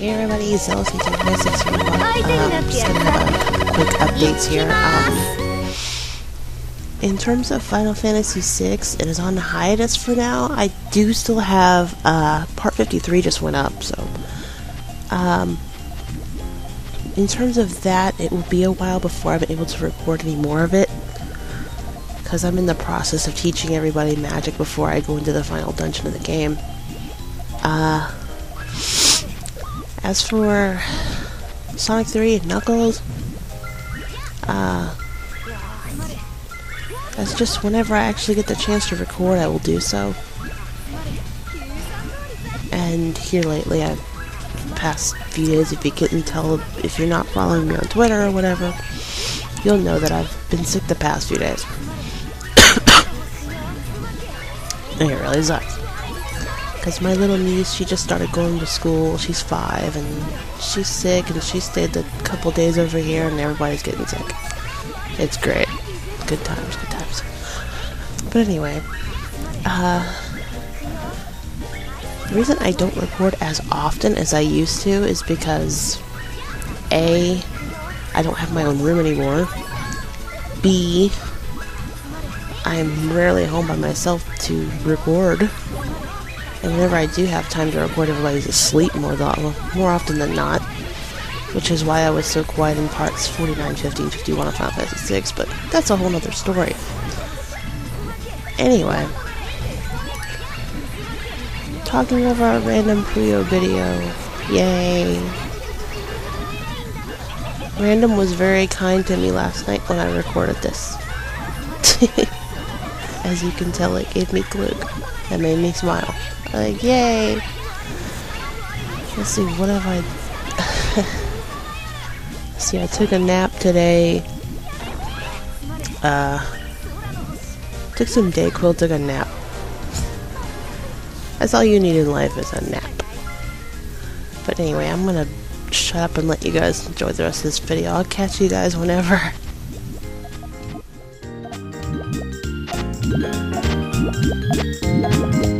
Cells and Super 601. Um, just gonna have a quick updates here. Um, in terms of Final Fantasy VI, it is on hiatus for now. I do still have, uh, Part 53 just went up, so, um, in terms of that, it will be a while before I'm able to record any more of it because I'm in the process of teaching everybody magic before I go into the final dungeon of the game. Uh, as for Sonic 3 and Knuckles, uh, that's just whenever I actually get the chance to record, I will do so. And here lately, I've past few days, if you couldn't tell, if you're not following me on Twitter or whatever, you'll know that I've been sick the past few days. it really sucks. Because my little niece, she just started going to school. She's five, and she's sick, and she stayed a couple days over here, and everybody's getting sick. It's great. Good times, good times. But anyway, uh, the reason I don't record as often as I used to is because A, I don't have my own room anymore. B, I'm rarely home by myself to record. And whenever I do have time to record, everybody's asleep more, more often than not. Which is why I was so quiet in parts 49, 50, and 51 of Final Fantasy 6, but that's a whole other story. Anyway. Talking over a random Puyo video. Yay. Random was very kind to me last night when I recorded this. As you can tell, it gave me Klug. That made me smile. Like, yay! Let's see, what have I... see, I took a nap today. Uh... Took some Dayquil, took a nap. That's all you need in life is a nap. But anyway, I'm gonna shut up and let you guys enjoy the rest of this video. I'll catch you guys whenever. Yeah.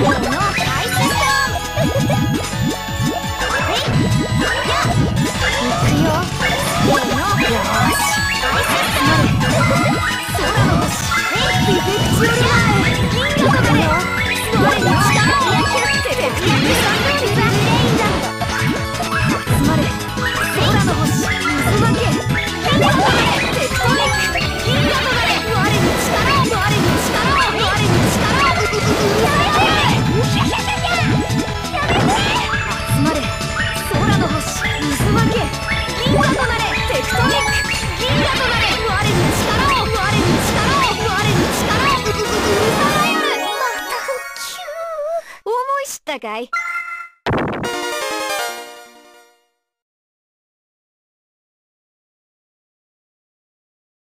One, guy.